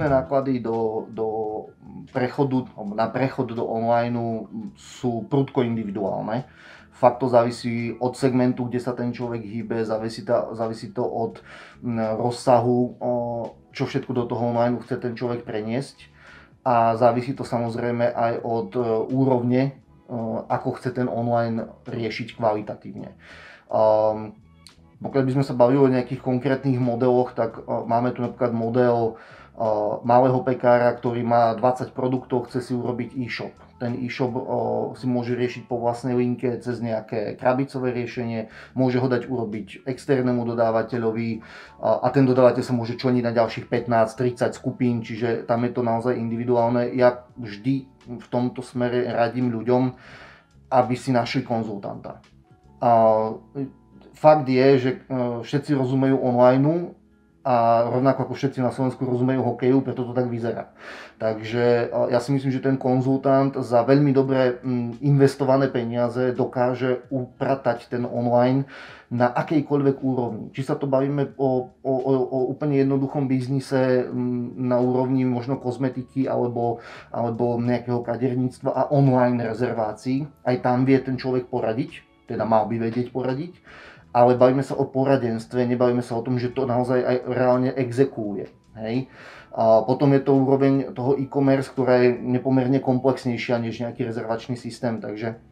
vstupné náklady do, do prechodu, na prechod do online sú prudko individuálne. Fakt to závisí od segmentu, kde sa ten človek hýbe, závisí, to, závisí to od rozsahu, čo všetko do toho online chce ten človek preniesť a závisí to samozrejme aj od e, úrovne, e, ako chce ten online riešiť kvalitatívne. Um, pokiaľ by sme sa bavili o nejakých konkrétnych modeloch, tak uh, máme tu napríklad model malého pekára, ktorý má 20 produktov, chce si urobiť e-shop. Ten e-shop si môže riešiť po vlastnej linke cez nejaké krabicové riešenie, môže ho dať urobiť externému dodávateľovi a ten dodávateľ sa môže členiť na ďalších 15-30 skupín, čiže tam je to naozaj individuálne. Ja vždy v tomto smere radím ľuďom, aby si našli konzultanta. Fakt je, že všetci rozumejú online a rovnako ako všetci na Slovensku rozumejú hokeju, preto to tak vyzerá. Takže ja si myslím, že ten konzultant za veľmi dobre investované peniaze dokáže upratať ten online na akejkoľvek úrovni. Či sa to bavíme o, o, o, o úplne jednoduchom biznise na úrovni možno kozmetiky alebo, alebo nejakého kaderníctva a online rezervácií. Aj tam vie ten človek poradiť, teda mal by vedieť poradiť ale bavíme sa o poradenstve, nebavíme sa o tom, že to naozaj aj reálne exekuje. Hej. A potom je to úroveň toho e-commerce, ktorá je nepomerne komplexnejšia než nejaký rezervačný systém, takže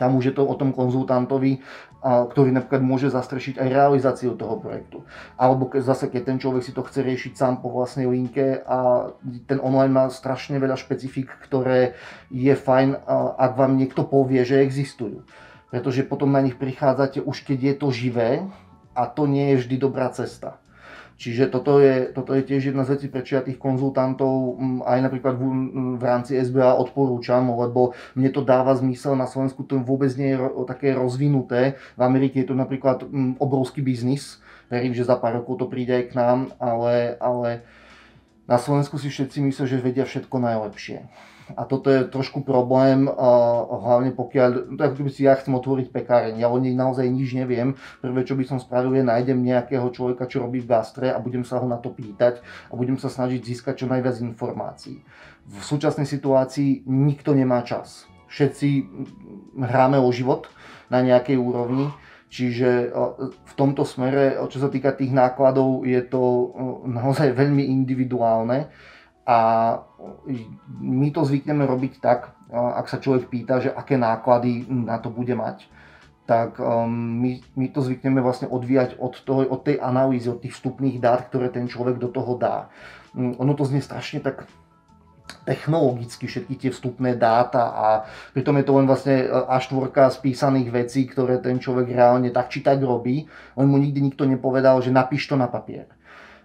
tam už je to o tom konzultantovi, ktorý napríklad môže zastrešiť aj realizáciu toho projektu. Alebo keď, zase, keď ten človek si to chce riešiť sám po vlastnej linke a ten online má strašne veľa špecifik, ktoré je fajn, ak vám niekto povie, že existujú pretože potom na nich prichádzate už keď je to živé a to nie je vždy dobrá cesta. Čiže toto je, toto je tiež jedna z vecí, prečo ja tých konzultantov mm, aj napríklad v, mm, v rámci SBA odporúčam, lebo mne to dáva zmysel, na Slovensku to vôbec nie je také rozvinuté. V Amerike je to napríklad mm, obrovský biznis, verím, že za pár rokov to príde aj k nám, ale, ale na Slovensku si všetci myslia, že vedia všetko najlepšie a toto je trošku problém, hlavne pokiaľ, tak keby si ja chcem otvoriť pekáreň, ja o nej naozaj nič neviem, prvé čo by som spravil je nájdem nejakého človeka, čo robí v gastre a budem sa ho na to pýtať a budem sa snažiť získať čo najviac informácií. V súčasnej situácii nikto nemá čas. Všetci hráme o život na nejakej úrovni, Čiže v tomto smere, čo sa týka tých nákladov, je to naozaj veľmi individuálne. A my to zvykneme robiť tak, ak sa človek pýta, že aké náklady na to bude mať, tak my, my to zvykneme vlastne odvíjať od, toho, od tej analýzy, od tých vstupných dát, ktoré ten človek do toho dá. Mm, ono to znie strašne tak technologicky všetky tie vstupné dáta a pritom je to len vlastne A4 spísaných vecí, ktoré ten človek reálne tak či tak robí. On mu nikdy nikto nepovedal, že napíš to na papier.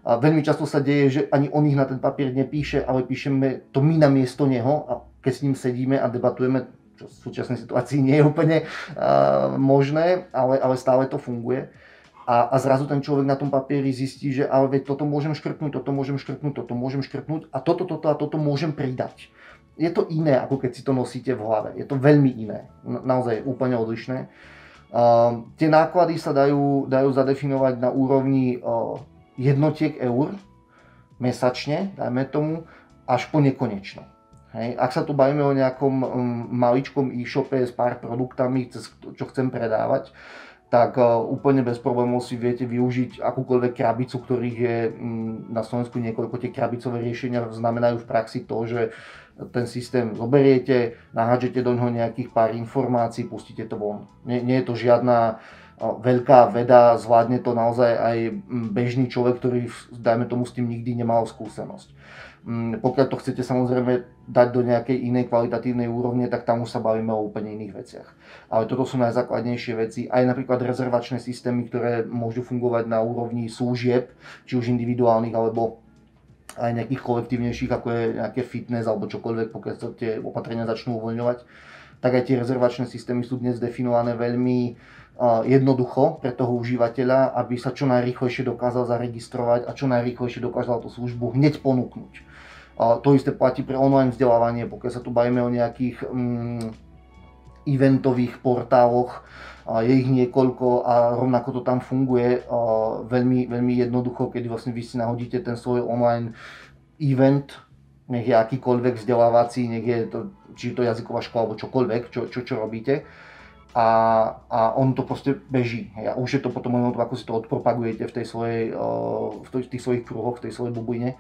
A veľmi často sa deje, že ani on ich na ten papier nepíše, ale píšeme to my na miesto neho a keď s ním sedíme a debatujeme, čo v súčasnej situácii nie je úplne uh, možné, ale, ale stále to funguje. A, a zrazu ten človek na tom papieri zistí, že ale veď toto môžem škrtnúť, toto môžem škrtnúť, toto môžem škrtnúť a toto, toto a toto môžem pridať. Je to iné, ako keď si to nosíte v hlave. Je to veľmi iné. Naozaj úplne odlišné. Uh, tie náklady sa dajú, dajú zadefinovať na úrovni uh, jednotiek eur mesačne, dajme tomu, až po nekonečno. Hej. Ak sa tu bavíme o nejakom um, maličkom e-shope s pár produktami, cez čo chcem predávať, tak uh, úplne bez problémov si viete využiť akúkoľvek krabicu, ktorých je um, na Slovensku niekoľko. Tie krabicové riešenia znamenajú v praxi to, že ten systém zoberiete, nahádžete do ňoho nejakých pár informácií, pustíte to von. Nie, nie je to žiadna veľká veda, zvládne to naozaj aj bežný človek, ktorý, dajme tomu, s tým nikdy nemal skúsenosť. Mm, pokiaľ to chcete samozrejme dať do nejakej inej kvalitatívnej úrovne, tak tam už sa bavíme o úplne iných veciach. Ale toto sú najzákladnejšie veci. Aj napríklad rezervačné systémy, ktoré môžu fungovať na úrovni služieb, či už individuálnych alebo aj nejakých kolektívnejších, ako je nejaké fitness alebo čokoľvek, pokiaľ sa tie opatrenia začnú uvoľňovať, tak aj tie rezervačné systémy sú dnes definované veľmi jednoducho pre toho užívateľa, aby sa čo najrýchlejšie dokázal zaregistrovať a čo najrýchlejšie dokázal tú službu hneď ponúknuť. To isté platí pre online vzdelávanie, pokiaľ sa tu bavíme o nejakých mm, eventových portáloch, je ich niekoľko a rovnako to tam funguje veľmi, veľmi jednoducho, keď vlastne vy si nahodíte ten svoj online event, nech je akýkoľvek vzdelávací, nech je to, či to jazyková škola alebo čokoľvek, čo, čo, čo robíte. A, a on to proste beží. A už je to potom len ako si to odpropagujete v tej svojej, v tých svojich kruhoch, v tej svojej bubline.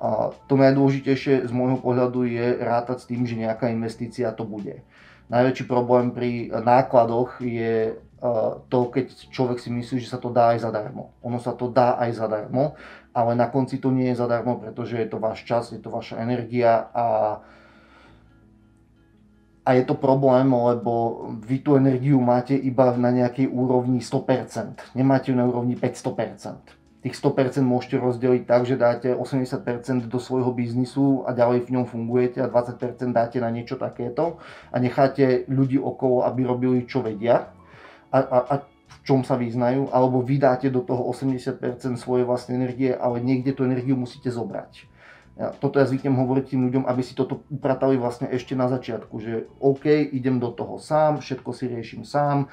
A to najdôležitejšie z môjho pohľadu je rátať s tým, že nejaká investícia to bude. Najväčší problém pri nákladoch je to, keď človek si myslí, že sa to dá aj zadarmo. Ono sa to dá aj zadarmo, ale na konci to nie je zadarmo, pretože je to váš čas, je to vaša energia a a je to problém, lebo vy tú energiu máte iba na nejakej úrovni 100%. Nemáte ju na úrovni 500% tých 100% môžete rozdeliť tak, že dáte 80% do svojho biznisu a ďalej v ňom fungujete a 20% dáte na niečo takéto a necháte ľudí okolo, aby robili čo vedia a, a, a v čom sa vyznajú, alebo vydáte do toho 80% svojej vlastnej energie, ale niekde tú energiu musíte zobrať. Ja, toto ja zvyknem hovoriť tým ľuďom, aby si toto upratali vlastne ešte na začiatku, že OK, idem do toho sám, všetko si riešim sám,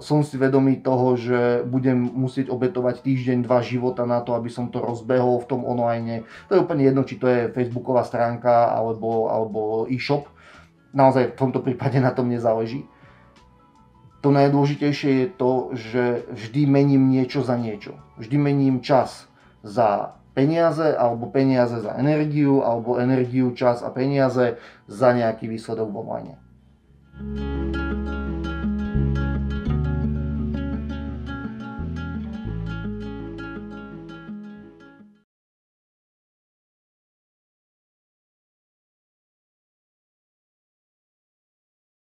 som si vedomý toho, že budem musieť obetovať týždeň, dva života na to, aby som to rozbehol v tom online. To je úplne jedno, či to je facebooková stránka alebo, alebo e-shop. Naozaj v tomto prípade na tom nezáleží. To najdôležitejšie je to, že vždy mením niečo za niečo. Vždy mením čas za peniaze, alebo peniaze za energiu, alebo energiu, čas a peniaze za nejaký výsledok vo vojne. thank you